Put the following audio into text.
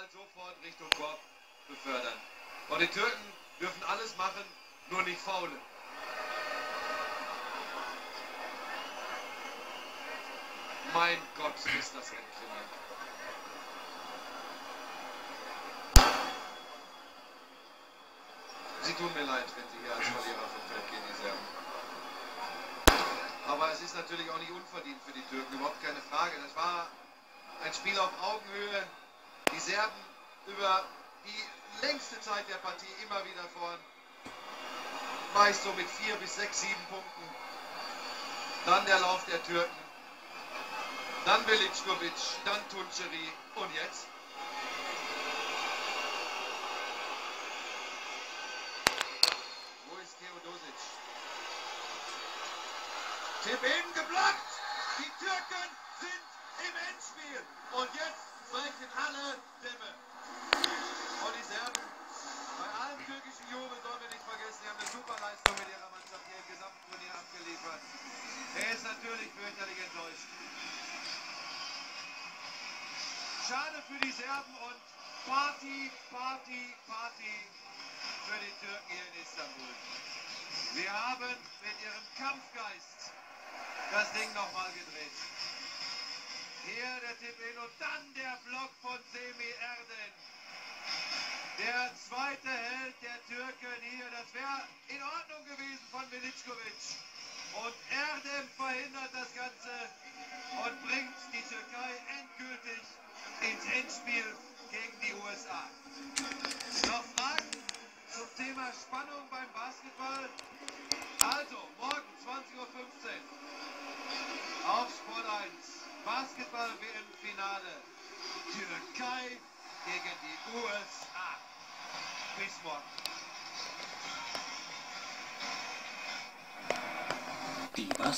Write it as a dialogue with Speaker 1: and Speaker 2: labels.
Speaker 1: Ball sofort Richtung Korb befördern. Und die Türken dürfen alles machen, nur nicht faulen. Mein Gott, ist das Endkriminal. Sie tun mir leid, wenn Sie hier als Verlierer vom Feld gehen, die Serben. Aber es ist natürlich auch nicht unverdient für die Türken, überhaupt keine Frage. Das war ein Spiel auf Augenhöhe. Die Serben über die längste Zeit der Partie immer wieder vorn. Meist so mit vier bis sechs, sieben Punkten. Dann der Lauf der Türken. Dann Velickovic, dann Tuncheri und jetzt Wo ist Theodosic? Tipp in geblockt! Die Türken sind im Endspiel! Und jetzt brechen alle Dämme. Und die Serben, bei allem türkischen Jubel sollen wir nicht vergessen, die haben eine super Leistung mit ihrer Mannschaft hier im gesamten Turnier abgeliefert. Er ist natürlich fürchterlich enttäuscht. Schade für die Serben und Party, Party, Party für die Türken hier in Istanbul. Wir haben mit ihrem Kampfgeist das Ding nochmal gedreht. Hier der Tipp in und dann der Block von Semi Erden. Der zweite Held der Türken hier. Das wäre in Ordnung gewesen von Velickovic. Und Erdem verhindert das Ganze und bringt die Türkei endgültig ins Endspiel gegen die USA. Noch Fragen zum Thema Spannung beim Basketball? Also, morgen 20.15 Uhr Basketball-WM-Finale. Türkei gegen die USA. Bis morgen.
Speaker 2: Die Bas